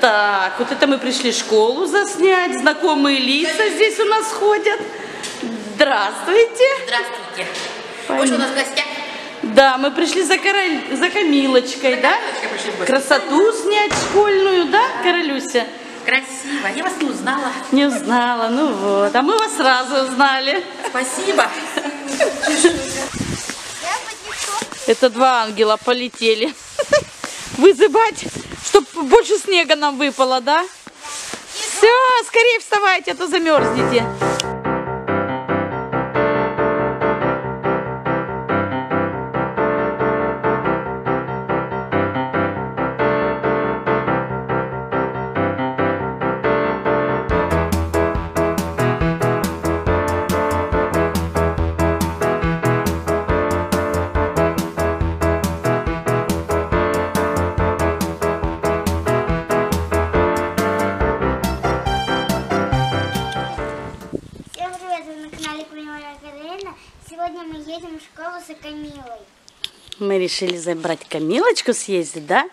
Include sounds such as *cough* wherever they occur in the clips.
Так, вот это мы пришли школу заснять. Знакомые лица здесь у нас ходят. Здравствуйте. Здравствуйте. Что у нас в гостях? Да, мы пришли за, король... за Камилочкой, да? В гости. Красоту снять школьную, да, Королюся? Красиво. Я вас не узнала. Не узнала, ну вот. А мы вас сразу узнали. Спасибо. Это два ангела полетели. *laughs* Вызывать, чтобы больше снега нам выпало, да? Все, скорее вставайте, а то замерзнете. Мы решили забрать Камилочку съездить, да?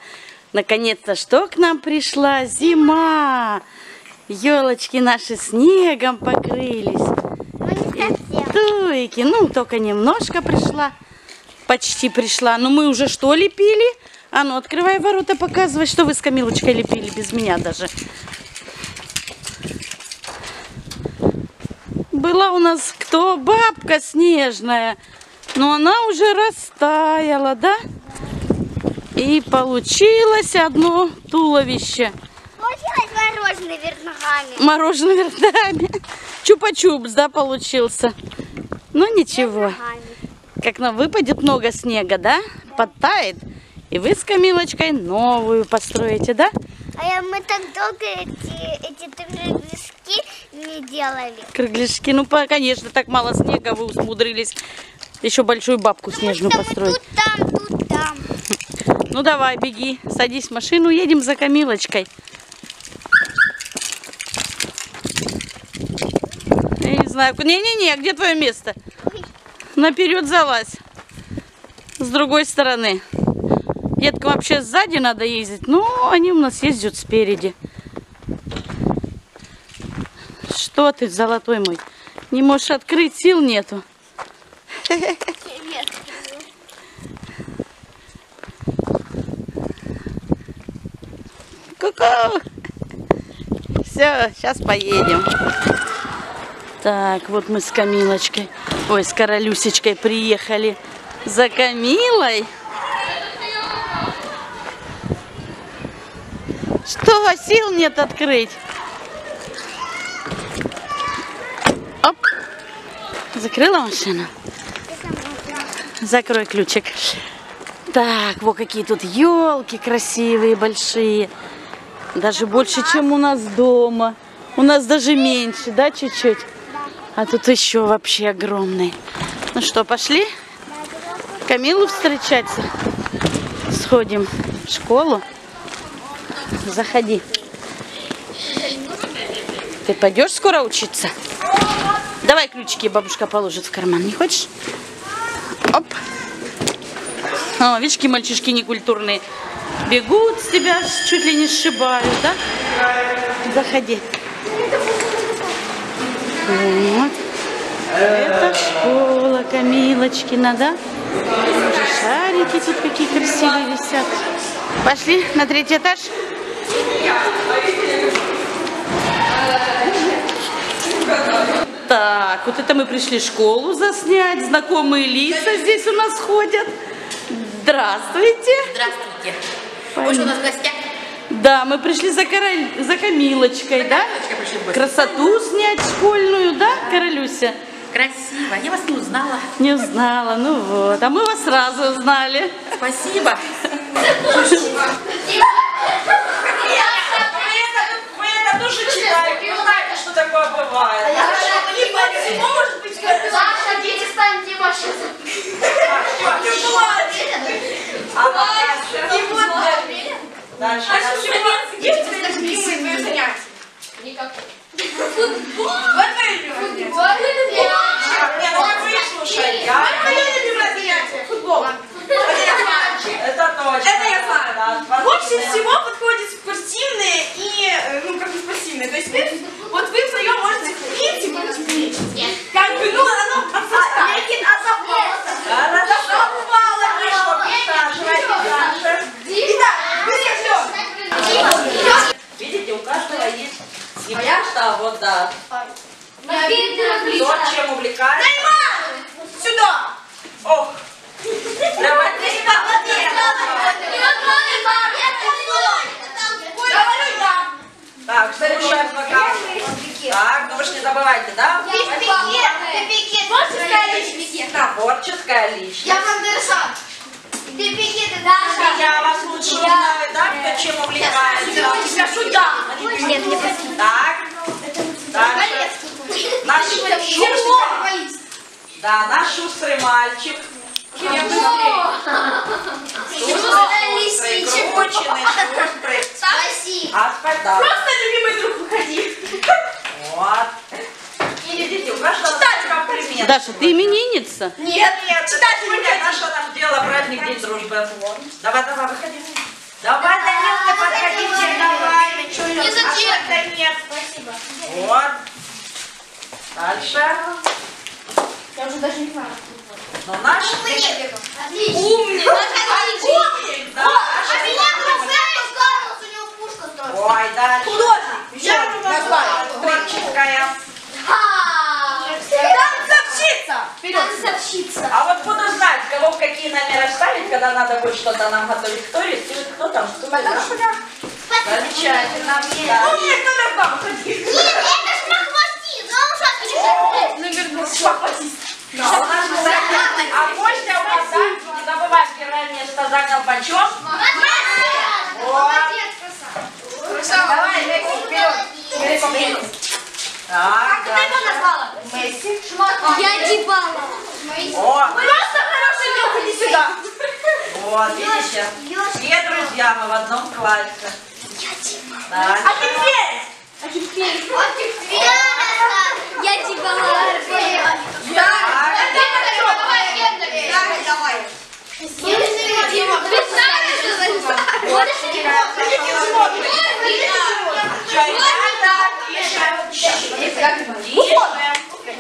Наконец-то что к нам пришла? Зима! Елочки наши снегом покрылись. Ну совсем. Туйки, ну только немножко пришла. Почти пришла. Но мы уже что лепили? А ну, открывай ворота, показывай, что вы с Камилочкой лепили, без меня даже. Была у нас кто? Бабка снежная. Но она уже растаяла, да? И получилось одно туловище. Получилось мороженое вверх ногами. Мороженое вверх ногами. Чупа-чупс, да, получился. Ну ничего. Как нам выпадет много снега, да? Подтает. И вы с Камилочкой новую построите, да? А я- мы так долго эти, эти кругляшки не делали. Кругляшки. Ну, конечно, так мало снега, вы умудрились еще большую бабку снежную построить. тут там, тут там. Ну, давай, беги, садись в машину, едем за Камилочкой. Я не знаю. Не-не-не, где твое место? Наперед залазь. С другой стороны. Деткам вообще сзади надо ездить. Ну, они у нас ездят спереди. Что ты, золотой мой? Не можешь открыть, сил нету. Ку-ку! Все, сейчас поедем. Так, вот мы с Камилочкой, ой, с Королюсечкой приехали за Камилой. Что, сил нет открыть? Оп. Закрыла машину? Закрой ключик. Так, вот какие тут елки красивые, большие. Даже больше, чем у нас дома. У нас даже меньше, да, чуть-чуть? А тут еще вообще огромный. Ну что, пошли? Камилу встречаться? Сходим в школу. Заходи. Ты пойдешь скоро учиться? Давай ключики бабушка положит в карман. Не хочешь? О, *laughs* видишь, какие мальчишки некультурные. Бегут с тебя, чуть ли не сшибают, да? Заходи. Вот. Это школа Камилочкина, да? Шарики тут какие красивые висят. Пошли на третий этаж. Так, вот это мы пришли школу заснять. Знакомые лица здесь у нас ходят. Здравствуйте. Здравствуйте. Вы что у нас в гостях? Да, мы пришли за, король... за Камилочкой, да? В гости. Красоту снять школьную, да, Королюся? Красиво. Я вас не узнала. Не узнала, ну вот. А мы вас сразу узнали. Спасибо. Мы это тоже читали, вы знаете, что такое бывает. может быть, Саша, дети, станьте ваши. И вот Дальше. Есть у тебя любимые твои занятия? Вот твои любимые занятия. Не, ну как выслушай. А твое любимое занятие? Футбол. Это я знаю. Это точно. Это я знаю. Больше всего подходят спортивные и такая личность. Я Мандерсон. Ты Пикета, Даша. Я вас лучше узнаю, да, кто чем увлекается? Я шутя. Нет, не Так, дальше. Наш шустрый, да, наш шустрый мальчик. Шустрый, крученый, шустрый. Спасибо. Да. Просто любимый друг выходи. Вот. Видите, у каждого комплимент. Даша, ты именинница? Нет, нет, читать сегодня наша нам сделала праздник День дружбы. Давай, давай, выходи. Давай, Данилка, подходите, давай. Не зачем. А что-то нет. Спасибо. Вот. Дальше. Я уже даже не знаю. Ну, наш умник. Умник, Да, А меня красавец Карлос, у него пушка тоже. Ой, дальше. Художник. Я назвала. Творческая. Кого в какие номера ставить, когда надо будет что-то нам готовить. Кто рисует, кто там, кто Замечательно. Да. Нет, это ж махвостин. Ну, он что, А у нас, кстати, а Костя у нас, да, не забывай, первое место занял почем? Молодец, красавчик. Давай, Лекси, вперед. Так, дальше. Месси. Я Дибала. О, иди сюда. вот, видите? Все друзья мы в одном классе. Дальше. Я Дибала.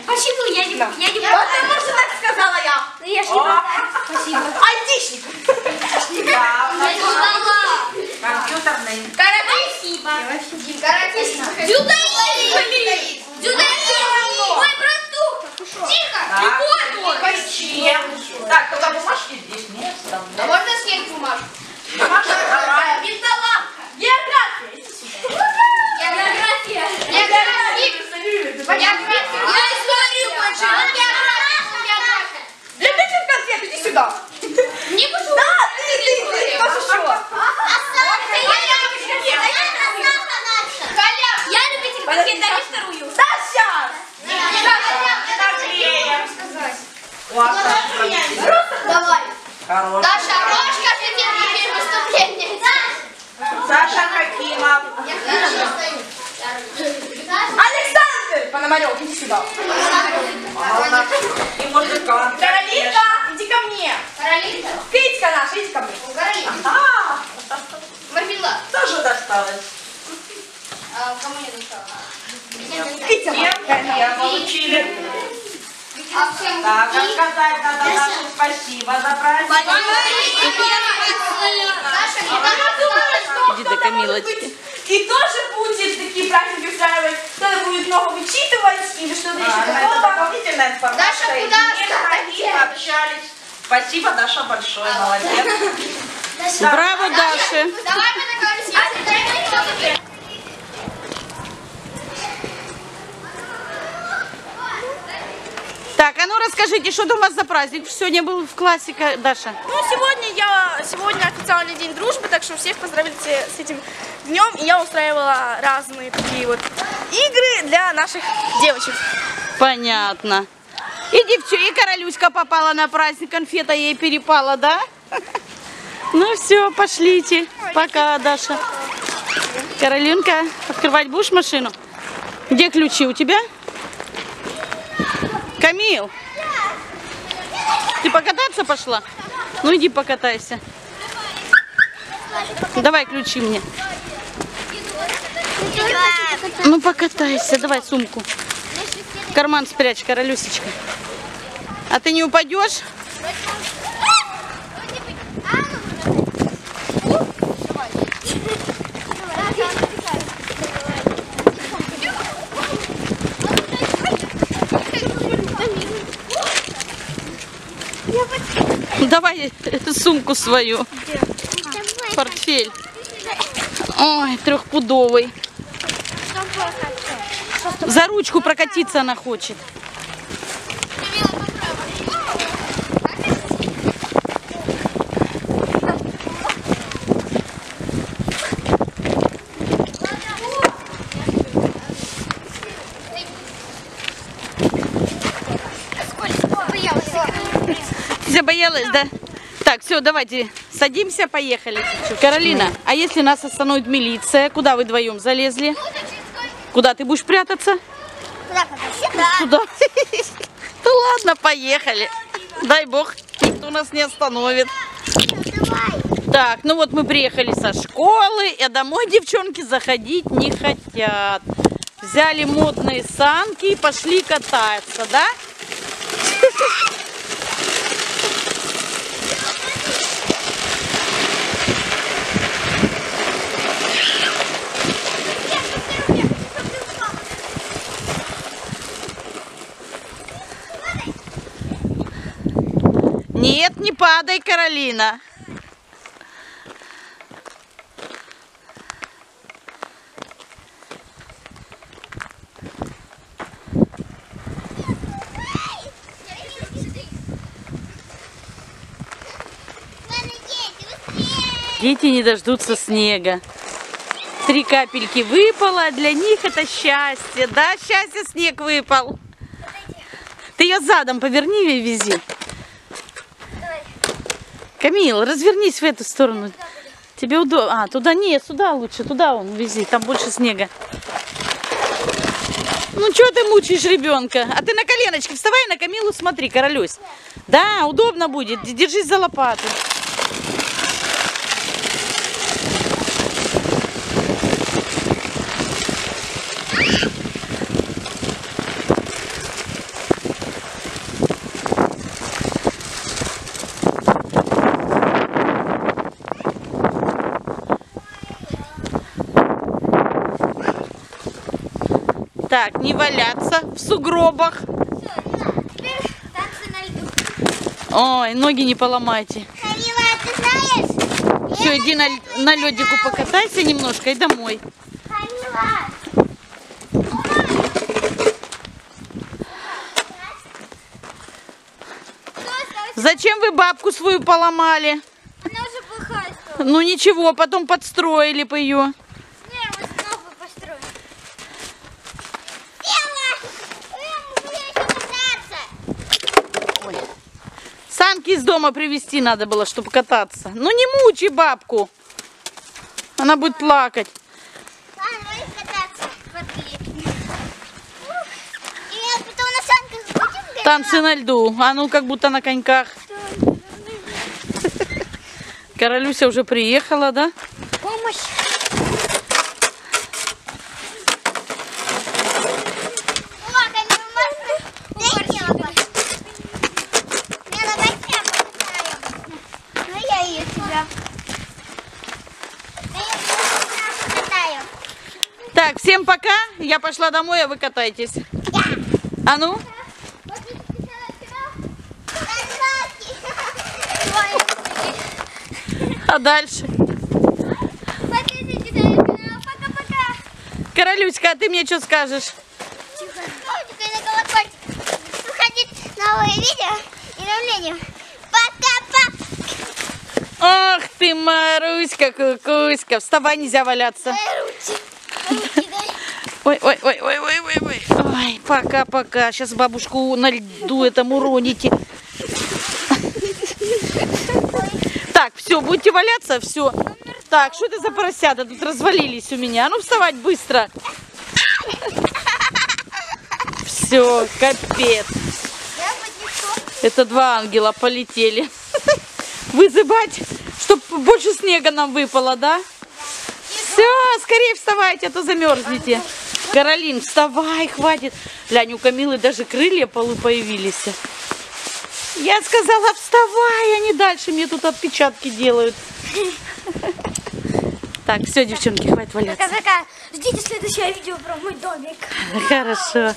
Почему я не я не Потому что так сказала я. Я же Спасибо. Айтишник. Я не знала. Компьютерный. Спасибо. Каратист. Дзюдоист. Дзюдоист. Мой братуха. Тихо. Так, почти. Так, только бумажки здесь нет. Там, да? Можно снять бумажку? Бумажка, давай. Бензолак. География. География. География. География. Я историю хочу. География. Любитель конфет, иди сюда. Не буду. Да, ты, ты, ты, Пошел. Я любитель конфет, дай мне вторую. Да, сейчас. Наклеим. О, Саша, Давай. Хороший. Даша, можешь сказать теперь выступление? Саша Хакимов. Я хорошо стою. Александр Пономарев, иди сюда. И музыкант. Каролинка, иди ко мне. Каролина. Петька наш, иди ко мне. Каролина. А, Мармелад. тоже досталось. А, кому я достала? Петя, я получили. Так, сказать надо Даше спасибо за праздник. Не надо Иди до Камилочки. И тоже будет такие праздники устраивать. Кто-то будет много или что-то еще А, это такое. дополнительная информация. Даша, куда ходили, общались. Спасибо, Даша, большое, молодец. Браво, Даша. Давай мы договоримся. Так, а ну расскажите, что там у вас за праздник? Сегодня был в классе, Даша. Ну, сегодня я сегодня официальный день дружбы, так что всех поздравляйте с этим днем. Я устраивала разные такие вот игры для наших девочек. Понятно. И девчу, и королюська попала на праздник, конфета ей перепала, да? Ну все, пошлите. Пока, Даша. Каролинка, открывать будешь машину? Где ключи у тебя? Камил, ты покататься пошла? Ну иди покатайся. Давай ключи мне. Ну покатайся, давай сумку. Карман спрячь, королюсечка. А ты не упадешь? Давай сумку свою. Портфель. Ой, трехпудовый. За ручку прокатиться она хочет. Забоялась, да? Так, все, давайте садимся, поехали. Каролина, а если нас остановит милиция, куда вы вдвоем залезли? Куда ты будешь прятаться? Куда? Сюда. Туда. *laughs* Ну ладно, поехали. Дай бог, никто нас не остановит. Так, ну вот мы приехали со школы, а домой девчонки заходить не хотят. Взяли модные санки и пошли кататься, да? *laughs* Нет, не падай, Каролина. Дети не дождутся снега. Три капельки выпало, а для них это счастье. Да, счастье, снег выпал. Ты ее задом поверни и вези. Камил, развернись в эту сторону. Тебе удобно. А, туда не, сюда лучше, туда он вези, там больше снега. Ну, что ты мучаешь ребенка? А ты на коленочки вставай, на Камилу смотри, королюсь. Да, удобно будет. Держись за лопату. Так, не валяться в сугробах. Ой, ноги не поломайте. Камила? Все, иди на, на ледику покатайся немножко и домой. Зачем вы бабку свою поломали? Она уже плохая стала. Ну ничего, потом подстроили бы ее. Не, мы снова построим. Села! Я еще кататься. Санки из дома привезти надо было, чтобы кататься. Ну не мучай бабку. Она будет плакать. Танцы на льду. А ну как будто на коньках. Королюся уже приехала, да? Помощь. О, Камила, можно? Дай мне лопату. Мне лопату я покатаю. Ну, я ее тебя. Да я тебя покатаю. Так, всем пока. Я пошла домой, а вы катайтесь. А ну? А дальше? Пока-пока. Королюська, а ты мне что скажешь? Выходить новые видео и обновления. Пока-пока. Ах ты, Маруська, кукуська. Вставай, нельзя валяться. Руки. Ой, ой, ой, ой, ой, ой, ой. Ой, пока-пока. Сейчас бабушку на льду этому уроните. Так, все, будете валяться, все. Так, что это за поросята тут развалились у меня? А ну вставать быстро. Все, капец. Это два ангела полетели. Вызывать, чтобы больше снега нам выпало, да? Все, скорее вставайте, а то замерзнете. Каролин, вставай, хватит. Глянь, у Камилы даже крылья полу появились. Я сказала, вставай, они дальше мне тут отпечатки делают. Так, все, девчонки, хватит валяться. Ждите следующее видео про мой домик. Хорошо.